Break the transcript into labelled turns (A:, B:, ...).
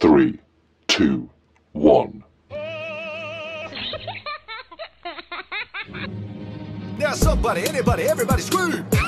A: three, two, one.
B: Now somebody, anybody, everybody scream!